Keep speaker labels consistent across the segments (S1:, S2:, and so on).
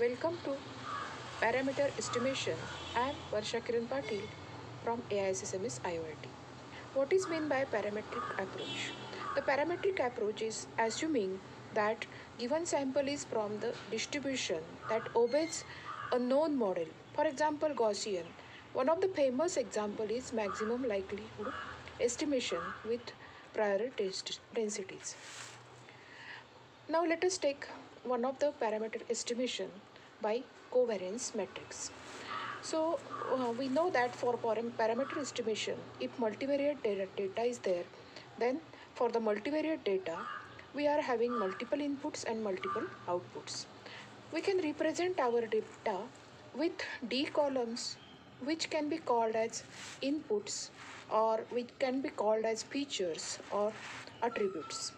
S1: Welcome to Parameter Estimation. I am Varsha Kiran Patil from AISSMS IOIT. What is meant by parametric approach? The parametric approach is assuming that given sample is from the distribution that obeys a known model. For example, Gaussian. One of the famous example is maximum likelihood estimation with prior dens- densities. Now let us take one of the parameter estimation by covariance matrix. So uh, we know that for param- parameter estimation, if multivariate data, data is there, then for the multivariate data, we are having multiple inputs and multiple outputs. We can represent our data with D columns, which can be called as inputs or which can be called as features or attributes.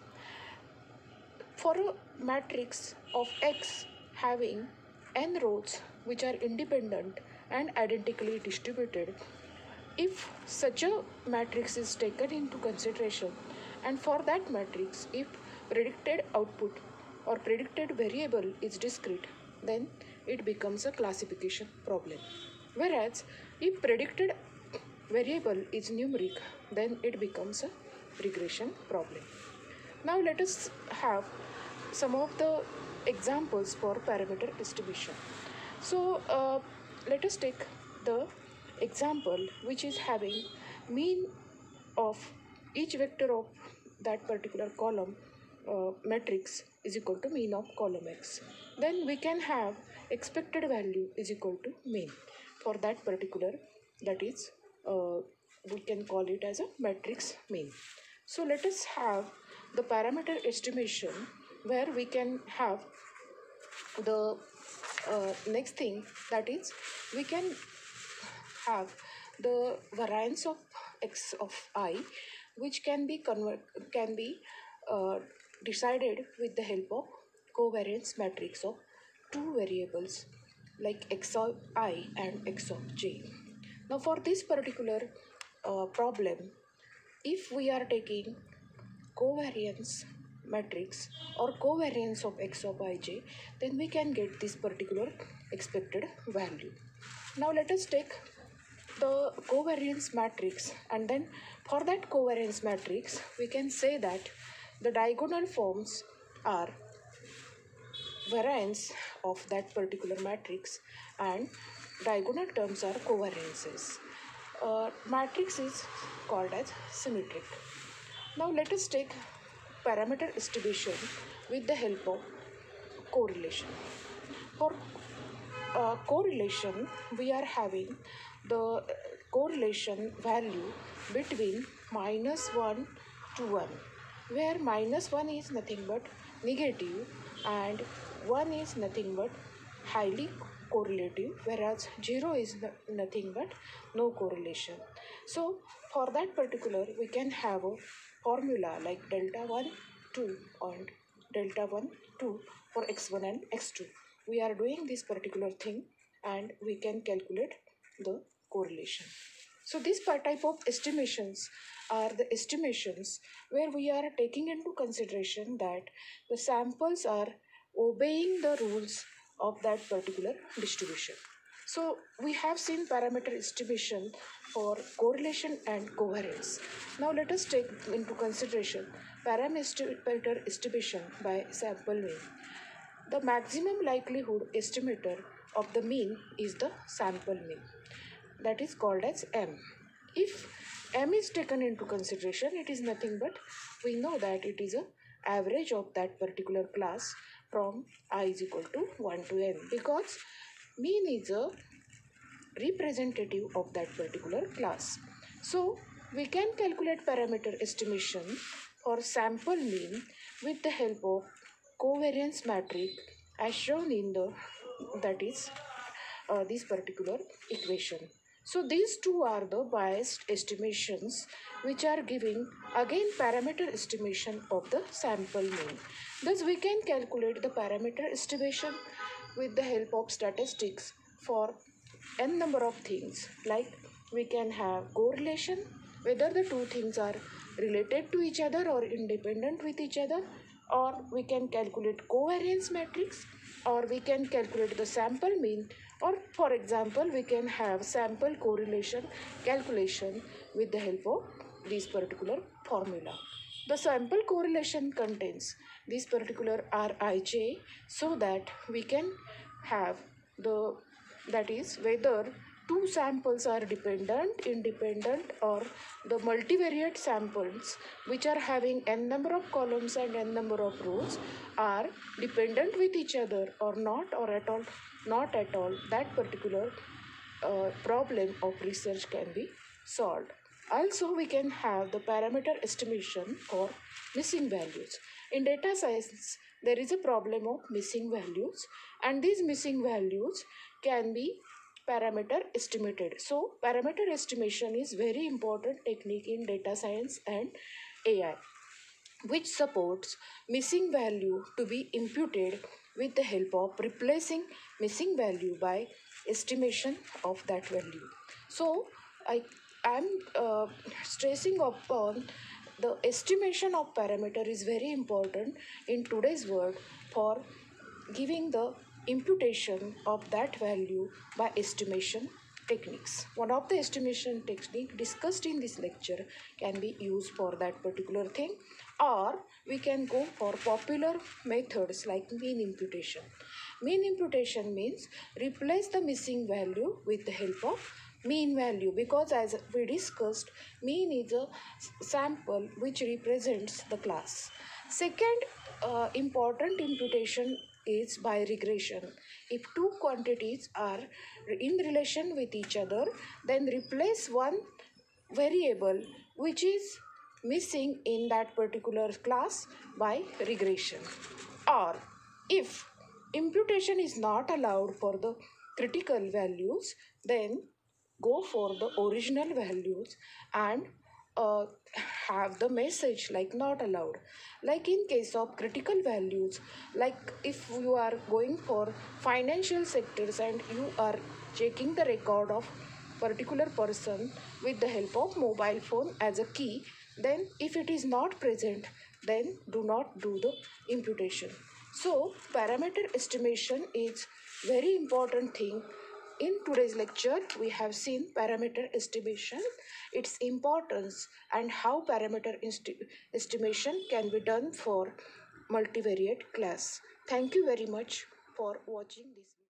S1: For a matrix of X having n rows which are independent and identically distributed, if such a matrix is taken into consideration, and for that matrix, if predicted output or predicted variable is discrete, then it becomes a classification problem. Whereas if predicted variable is numeric, then it becomes a regression problem. Now let us have some of the examples for parameter distribution. So uh, let us take the example which is having mean of each vector of that particular column uh, matrix is equal to mean of column x. Then we can have expected value is equal to mean for that particular that is uh, we can call it as a matrix mean. So let us have the parameter estimation where we can have the uh, next thing that is we can have the variance of x of i which can be convert can be uh, decided with the help of covariance matrix of two variables like x of i and x of j. Now for this particular uh, problem if we are taking covariance matrix or covariance of x of ij then we can get this particular expected value. Now let us take the covariance matrix and then for that covariance matrix we can say that the diagonal forms are variance of that particular matrix and diagonal terms are covariances uh, matrix is called as symmetric now let us take parameter estimation with the help of correlation. For uh, correlation, we are having the correlation value between minus 1 to 1, where minus 1 is nothing but negative and 1 is nothing but highly correlative whereas 0 is nothing but no correlation. So for that particular we can have a formula like delta 1 2 and delta 1 2 for x1 and x2 we are doing this particular thing and we can calculate the correlation. So this type of estimations are the estimations where we are taking into consideration that the samples are obeying the rules of that particular distribution. So we have seen parameter estimation for correlation and covariance. Now let us take into consideration parameter estimation by sample mean. The maximum likelihood estimator of the mean is the sample mean that is called as M. If M is taken into consideration, it is nothing but we know that it is a average of that particular class from i is equal to 1 to n because mean is a representative of that particular class. So we can calculate parameter estimation for sample mean with the help of covariance matrix as shown in the that is uh, this particular equation. So these two are the biased estimations which are giving again parameter estimation of the sample mean. Thus we can calculate the parameter estimation with the help of statistics for n number of things like we can have correlation whether the two things are related to each other or independent with each other or we can calculate covariance matrix or we can calculate the sample mean or for example we can have sample correlation calculation with the help of this particular formula. The sample correlation contains this particular Rij so that we can have the that is whether two samples are dependent, independent or the multivariate samples which are having n number of columns and n number of rows are dependent with each other or not or at all not at all that particular uh, problem of research can be solved. Also, we can have the parameter estimation for missing values. In data science, there is a problem of missing values and these missing values can be parameter estimated. So, parameter estimation is very important technique in data science and AI which supports missing value to be imputed with the help of replacing missing value by estimation of that value. So, I am uh, stressing upon the estimation of parameter is very important in today's world for giving the imputation of that value by estimation techniques. One of the estimation technique discussed in this lecture can be used for that particular thing or we can go for popular methods like mean imputation. Mean imputation means replace the missing value with the help of mean value because as we discussed mean is a sample which represents the class. Second uh, important imputation is by regression. If two quantities are in relation with each other, then replace one variable which is missing in that particular class by regression. Or if imputation is not allowed for the critical values, then go for the original values and uh, have the message like not allowed. Like in case of critical values like if you are going for financial sectors and you are checking the record of particular person with the help of mobile phone as a key then if it is not present then do not do the imputation. So parameter estimation is very important thing in today's lecture, we have seen parameter estimation, its importance and how parameter estimation can be done for multivariate class. Thank you very much for watching this.